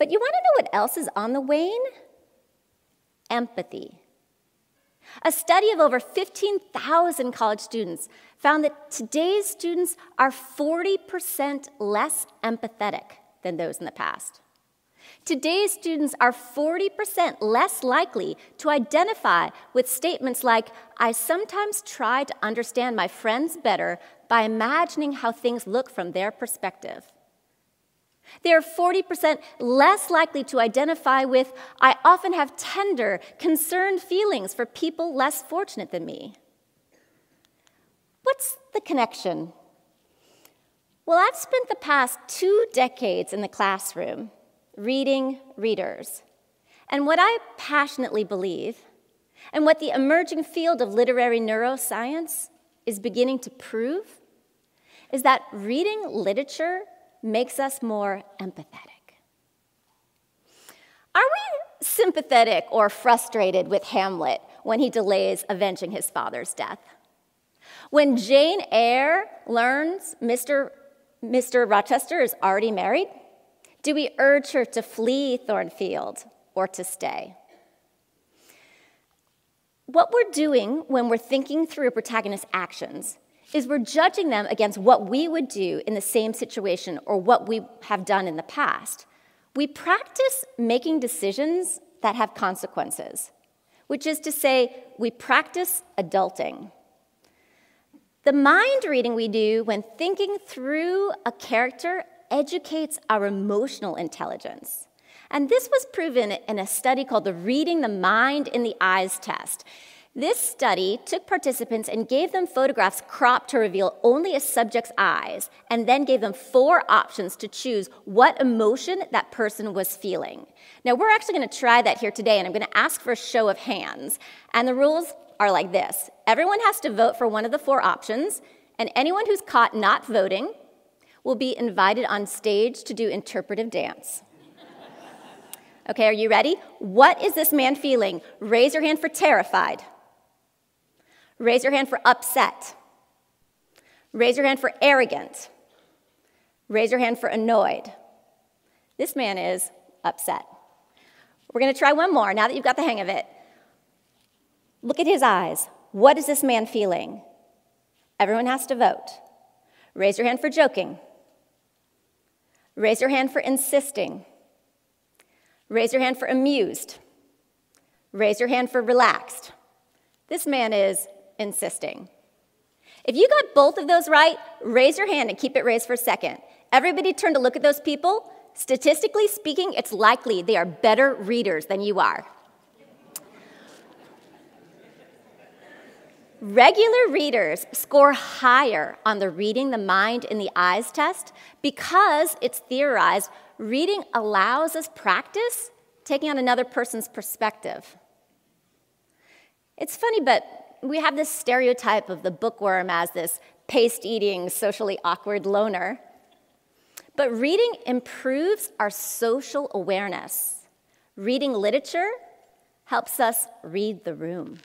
But you want to know what else is on the wane? Empathy. A study of over 15,000 college students found that today's students are 40% less empathetic than those in the past. Today's students are 40% less likely to identify with statements like, I sometimes try to understand my friends better by imagining how things look from their perspective. They are 40% less likely to identify with, I often have tender, concerned feelings for people less fortunate than me. What's the connection? Well, I've spent the past two decades in the classroom reading readers. And what I passionately believe, and what the emerging field of literary neuroscience is beginning to prove, is that reading literature makes us more empathetic. Are we sympathetic or frustrated with Hamlet when he delays avenging his father's death? When Jane Eyre learns Mr. Mr. Rochester is already married, do we urge her to flee Thornfield or to stay? What we're doing when we're thinking through a protagonist's actions is we're judging them against what we would do in the same situation or what we have done in the past. We practice making decisions that have consequences, which is to say, we practice adulting. The mind reading we do when thinking through a character educates our emotional intelligence. And this was proven in a study called the Reading the Mind in the Eyes test. This study took participants and gave them photographs cropped to reveal only a subject's eyes, and then gave them four options to choose what emotion that person was feeling. Now, we're actually going to try that here today, and I'm going to ask for a show of hands. And the rules are like this everyone has to vote for one of the four options, and anyone who's caught not voting will be invited on stage to do interpretive dance. Okay, are you ready? What is this man feeling? Raise your hand for terrified. Raise your hand for upset. Raise your hand for arrogant. Raise your hand for annoyed. This man is upset. We're going to try one more now that you've got the hang of it. Look at his eyes. What is this man feeling? Everyone has to vote. Raise your hand for joking. Raise your hand for insisting. Raise your hand for amused. Raise your hand for relaxed. This man is insisting. If you got both of those right, raise your hand and keep it raised for a second. Everybody turn to look at those people. Statistically speaking, it's likely they are better readers than you are. Regular readers score higher on the reading the mind in the eyes test because it's theorized reading allows us practice taking on another person's perspective. It's funny, but we have this stereotype of the bookworm as this paste eating, socially awkward loner. But reading improves our social awareness. Reading literature helps us read the room.